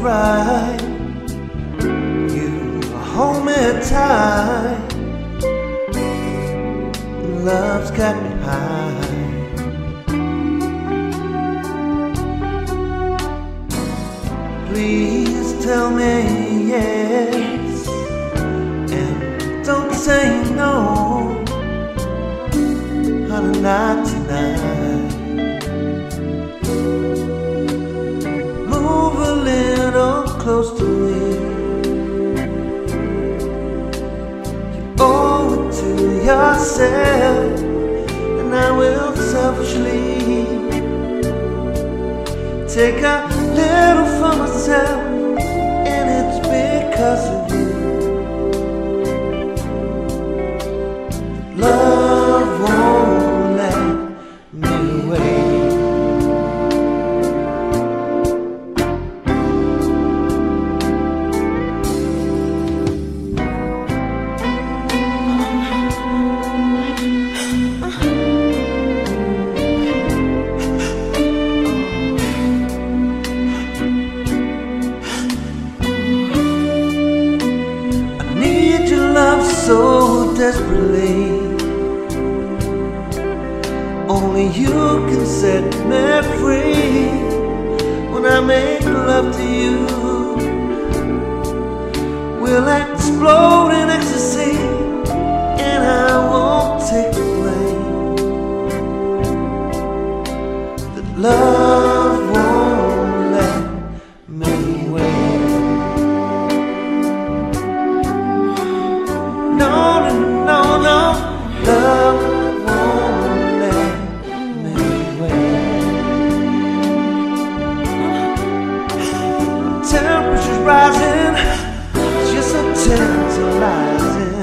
right. You hold me tight. Love's got me high. Please tell me yes, and don't say no. Honey, not tonight. Close to me. You owe it to yourself, and I will selfishly take a you can set me free when I make love to you. We'll explode in ecstasy, and I won't take the blame. That love won't let me wait. Temperature's rising, just so tantalizing.